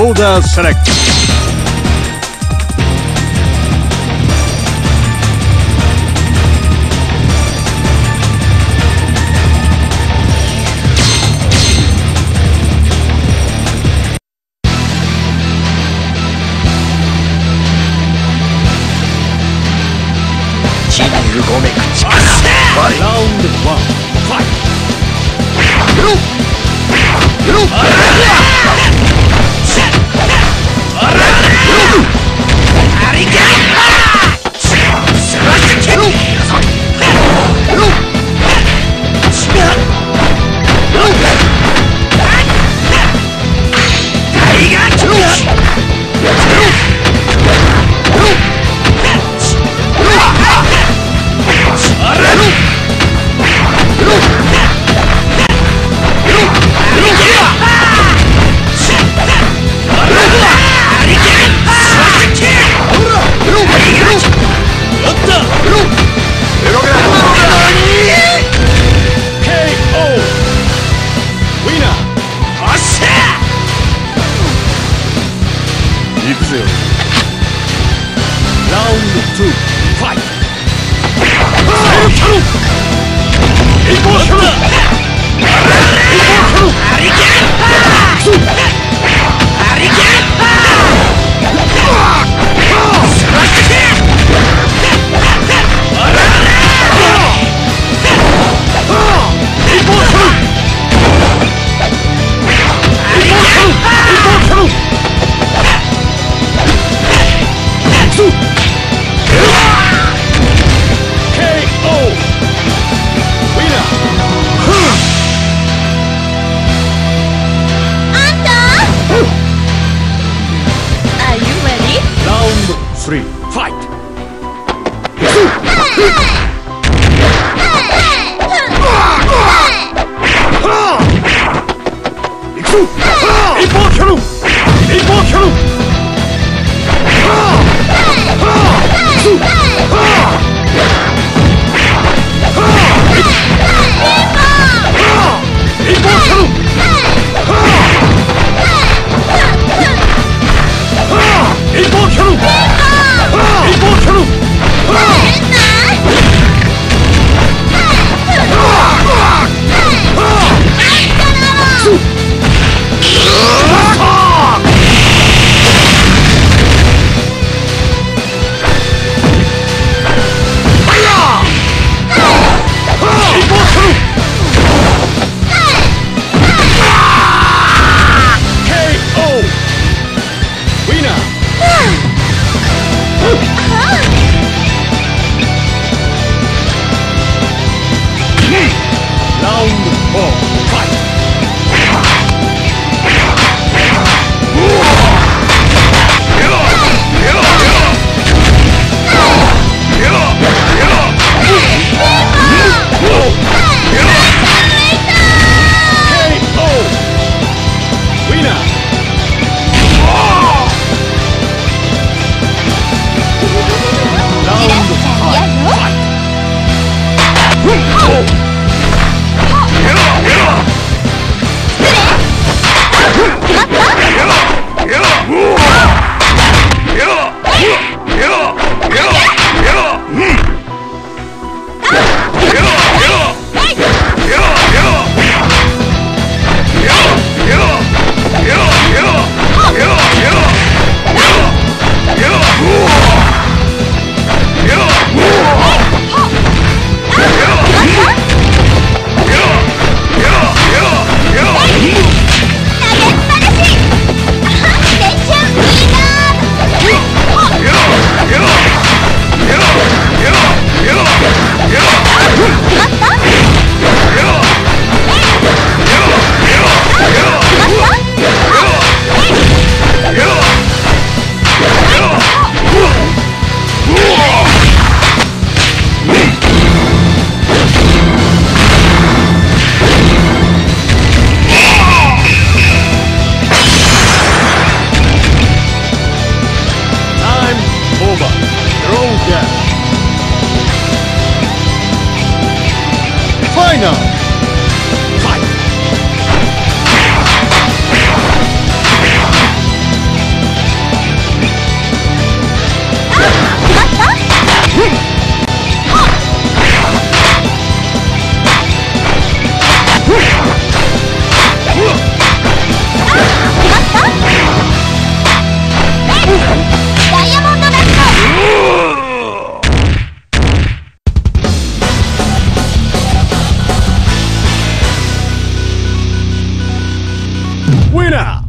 オーダーセレク Round two, fight! 行こう。Oh. China. winner!